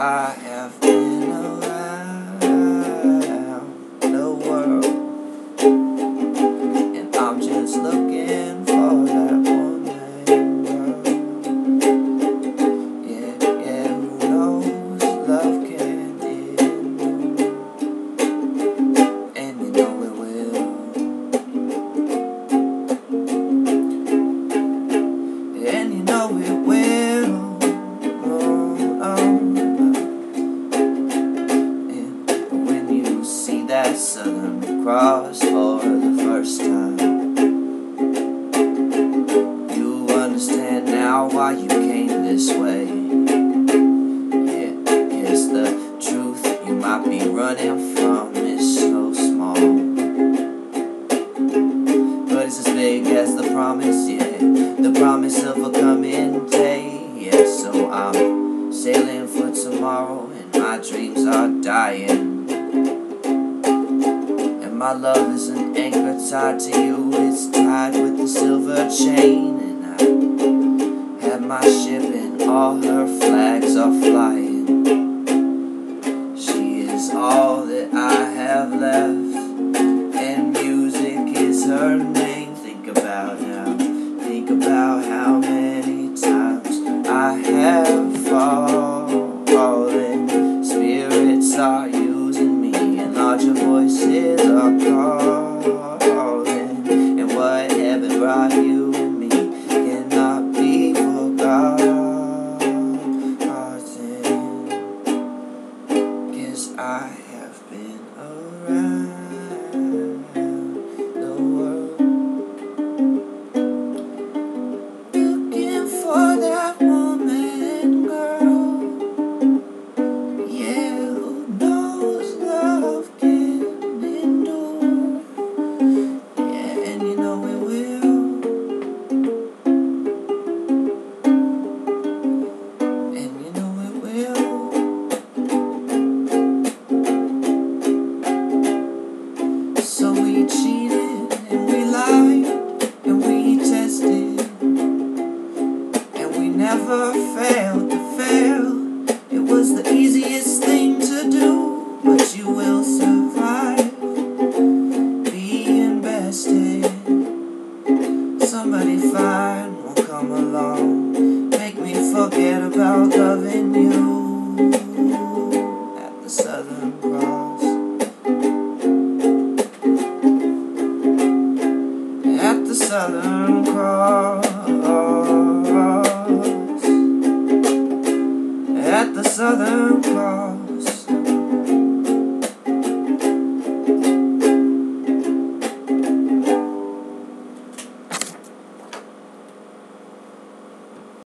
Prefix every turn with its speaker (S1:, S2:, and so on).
S1: I that Southern Cross for the first time, you understand now why you came this way. Yeah, guess the truth you might be running from is so small. But it's as big as the promise, yeah. The promise of a coming day, yeah. So I'm sailing for tomorrow, and my dreams are dying. My love is an anchor tied to you, it's tied with a silver chain. And I have my ship, and all her flags are flying. She is all that I have left and music is her name. Think about how, think about how many times I have fallen. Spirits are using me, and larger voices what you and me cannot be forgotten. Cause I have been never failed to fail. It was the easiest thing to do, but you will survive being bested. Somebody fine will come along, make me forget about loving you at the Southern Cross. at the Southern Cross. The Southern Cross.